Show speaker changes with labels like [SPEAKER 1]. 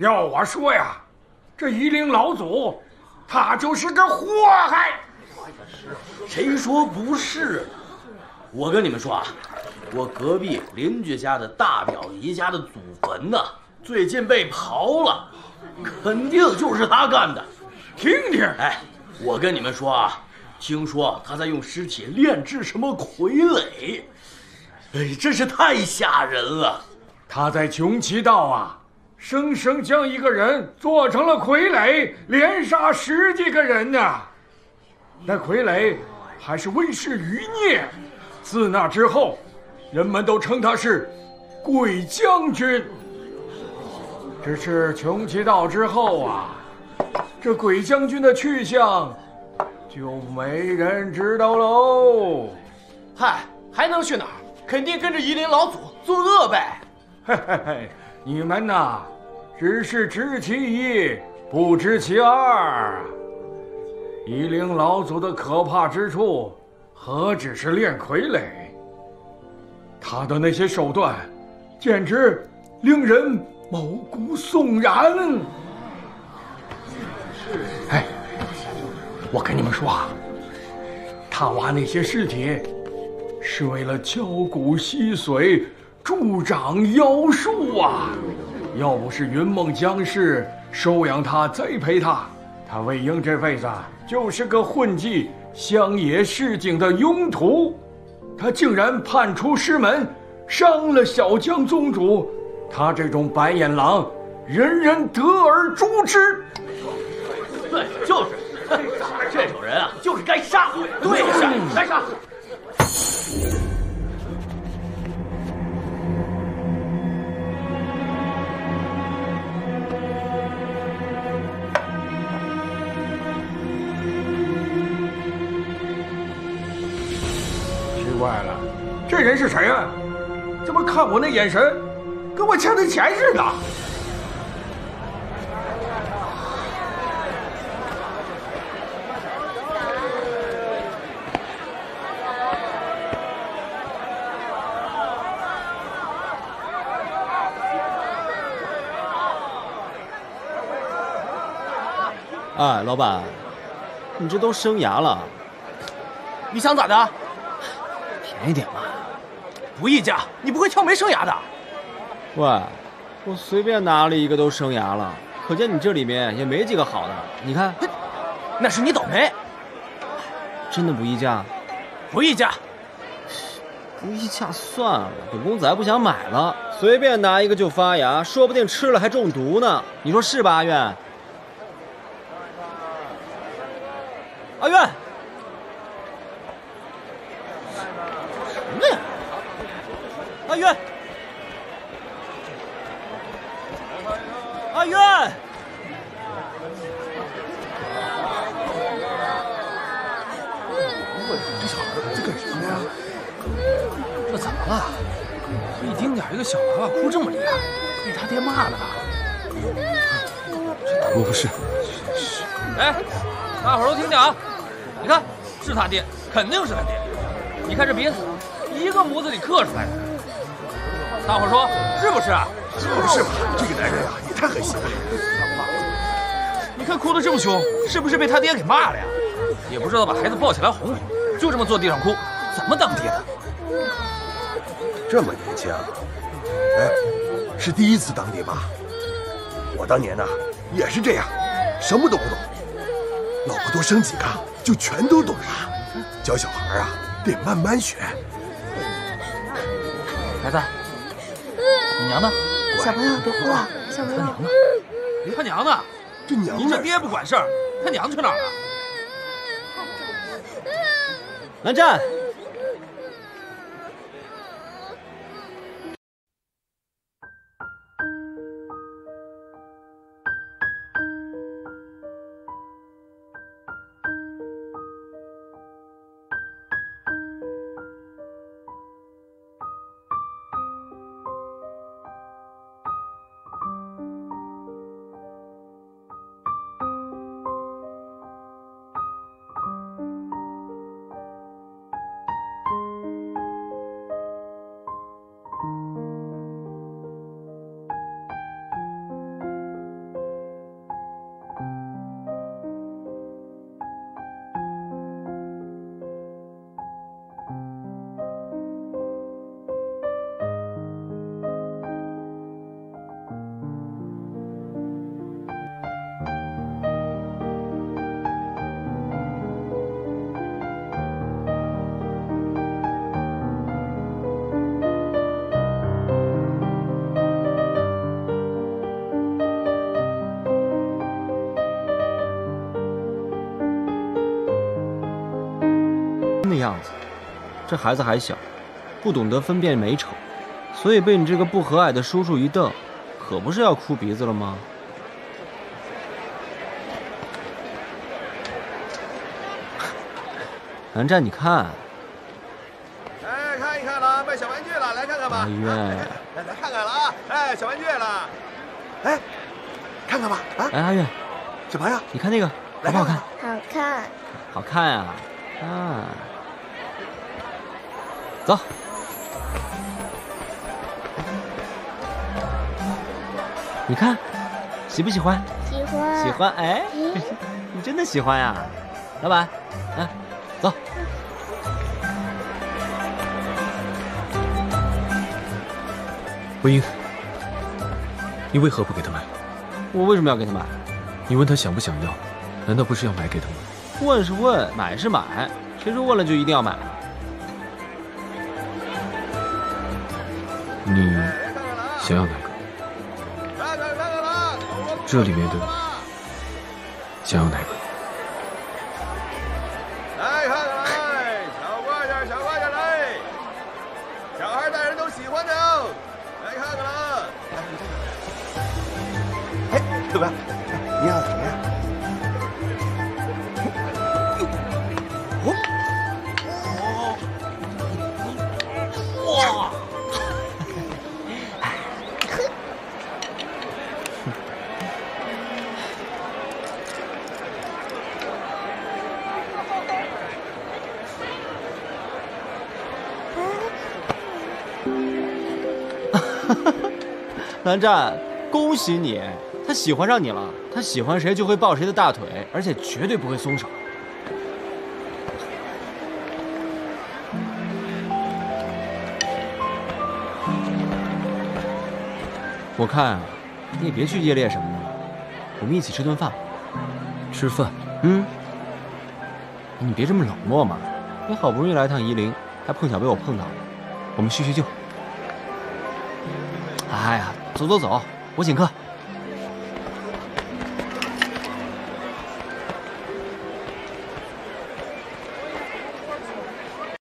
[SPEAKER 1] 要我说呀，这夷陵老祖，他就是个祸害。
[SPEAKER 2] 谁说不是？我跟你们说啊，我隔壁邻居家的大表姨家的祖坟呢，最近被刨了，肯定就是他干的。
[SPEAKER 1] 听听，
[SPEAKER 2] 哎，我跟你们说啊，听说他在用尸体炼制什么傀儡，哎，真是太吓人了。
[SPEAKER 1] 他在穷奇道啊。生生将一个人做成了傀儡，连杀十几个人呢。那傀儡还是温氏余孽。自那之后，人们都称他是鬼将军。只是穷奇道之后啊，这鬼将军的去向就没人知道喽。
[SPEAKER 3] 嗨，还能去哪儿？肯定跟着夷陵老祖作恶呗。
[SPEAKER 1] 嘿嘿嘿。你们呐，只是知其一，不知其二！夷陵老祖的可怕之处，何止是练傀儡？他的那些手段，简直令人毛骨悚然。哎，我跟你们说啊，他挖那些尸体，是为了敲骨吸髓。助长妖术啊！要不是云梦江氏收养他、栽培他，他魏婴这辈子就是个混迹乡野市井的庸徒。他竟然叛出师门，伤了小江宗主。他这种白眼狼，人人得而诛之。
[SPEAKER 2] 对，就是，这种人啊，就是该杀。
[SPEAKER 3] 对，该杀。
[SPEAKER 1] 这人是谁啊？怎么看我那眼神，跟我欠的钱似的？
[SPEAKER 4] 哎，老板，你这都生牙了，
[SPEAKER 3] 你想咋的？
[SPEAKER 4] 便宜点嘛，
[SPEAKER 3] 不议价。你不会挑没生牙的？
[SPEAKER 4] 喂，我随便拿了一个都生牙了，可见你这里面也没几个好的。你看，
[SPEAKER 3] 那是你倒霉。
[SPEAKER 4] 真的不议价？
[SPEAKER 3] 不议价。
[SPEAKER 4] 不议价算了，本公子还不想买了。随便拿一个就发芽，说不定吃了还中毒呢。你说是吧，阿苑？阿苑。阿渊，阿渊，
[SPEAKER 5] 这小孩在干什么呀？
[SPEAKER 3] 这怎么了？一丁点一个小娃娃哭这么厉害，被他爹骂了吧？
[SPEAKER 5] 我不是。
[SPEAKER 3] 哎，大伙都听听啊！你看，是他爹，肯定是他爹。你看这鼻子，一个模子里刻出来的。大伙说是不是？
[SPEAKER 5] 是不是吧？这个男人啊，也太狠心了。
[SPEAKER 3] 你看哭得这么凶，是不是被他爹给骂了呀？也不知道把孩子抱起来哄哄，就这么坐地上哭，怎么当爹的？
[SPEAKER 5] 这么年轻，哎，是第一次当爹吧？我当年呢也是这样，什么都不懂，老婆多生几个就全都懂了。教小孩啊，得慢慢学。
[SPEAKER 3] 孩子。你娘呢？
[SPEAKER 6] 小朋友别哭啊！小朋友，他
[SPEAKER 3] 娘呢？他娘呢？
[SPEAKER 5] 这娘
[SPEAKER 3] 您这爹不管事儿，他娘去哪儿了？
[SPEAKER 4] 蓝湛。样子。这孩子还小，不懂得分辨美丑，所以被你这个不和蔼的叔叔一瞪，可不是要哭鼻子了吗？南战，你看，
[SPEAKER 5] 哎，看一看了，卖小玩具了，来看看吧。
[SPEAKER 4] 阿月
[SPEAKER 5] 来来来看看了啊！哎，小玩具了，哎，看看吧。啊，
[SPEAKER 4] 哎，阿月，
[SPEAKER 5] 什么呀？
[SPEAKER 4] 你看那个好不好看？
[SPEAKER 6] 好看，
[SPEAKER 4] 好看呀、啊！走，你看，喜不喜欢？
[SPEAKER 6] 喜欢，
[SPEAKER 4] 喜。欢，哎，你真的喜欢呀，老板，啊，走。
[SPEAKER 7] 魏英，你为何不给他买？
[SPEAKER 4] 我为什么要给他买？
[SPEAKER 7] 你问他想不想要，难道不是要买给他吗？
[SPEAKER 4] 问是问，买是买，谁说问了就一定要买？
[SPEAKER 7] 你！想要哪个？
[SPEAKER 5] 看看看看了，
[SPEAKER 7] 这里面的想要哪个？
[SPEAKER 5] 来看看来，小快点，小快点来，小孩大人都喜欢的哦，来看看了。哎，怎么样？
[SPEAKER 4] 南湛，恭喜你，他喜欢上你了。他喜欢谁就会抱谁的大腿，而且绝对不会松手。我看啊，你也别去夜猎什么的了，我们一起吃顿饭。
[SPEAKER 7] 吃饭？
[SPEAKER 4] 嗯，你别这么冷漠嘛。你好不容易来趟夷陵，还碰巧被我碰到了，我们叙叙旧。哎呀，走走走，我请客。